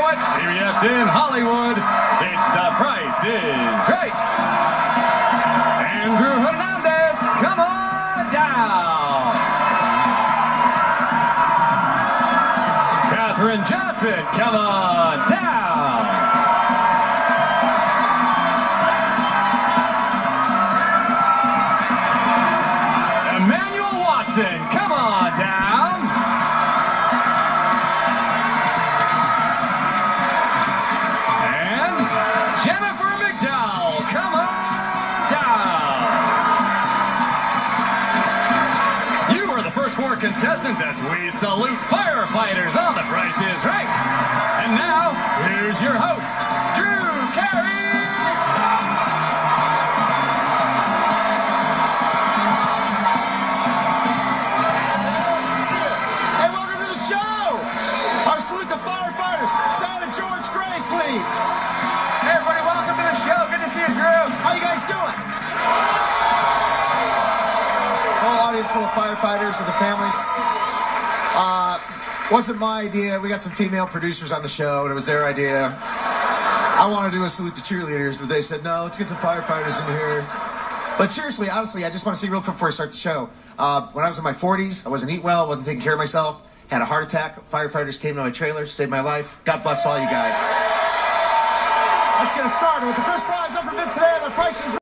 watch CBS in Hollywood. It's The Price is Right. Andrew Hernandez, come on down. Katherine Johnson, come on down. Emmanuel Watson, four contestants as we salute firefighters on The Price is Right. Audience full of firefighters and the families. Uh, wasn't my idea. We got some female producers on the show, and it was their idea. I want to do a salute to cheerleaders, but they said, no, let's get some firefighters in here. But seriously, honestly, I just want to say real quick before I start the show. Uh, when I was in my 40s, I wasn't eating well, wasn't taking care of myself, had a heart attack. Firefighters came to my trailer, saved my life. God bless all you guys. Let's get it started with the first prize up for bid today. The price is